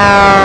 power.